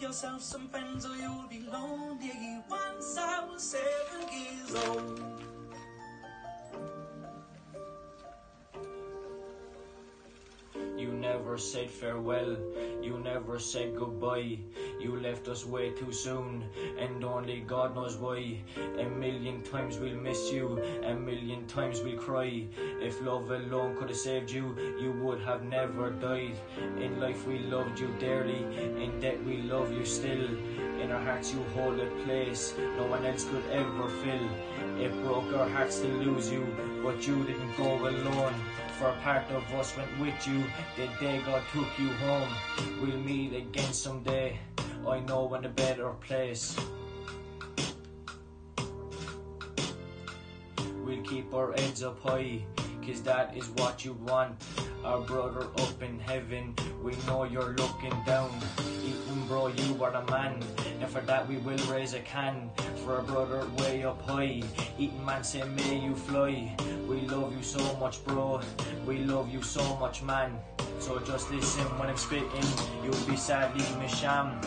yourself some friends or you'll be lonely. Once I was seven years old. You never said farewell, you never said goodbye. You left us way too soon, and only God knows why. A million times we'll miss you, a million times we'll cry. If love alone could have saved you, you would have never died. In life we loved you dearly, in death we love you still. In our hearts you hold a place no one else could ever fill. It broke our hearts to lose you, but you didn't go alone. For a part of us went with you the day God took you home. We'll meet again someday. I know in a better place. We'll keep our heads up high, cause that is what you want. Our brother up in heaven, we know you're looking down. Bro, you are a man, and for that we will raise a can. For a brother way up high, eating man say may you fly. We love you so much bro, we love you so much man. So just listen when I'm spitting, you'll be sadly misham.